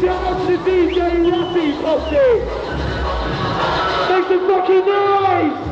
shout out to DJ Rafi Posse. Make some fucking noise!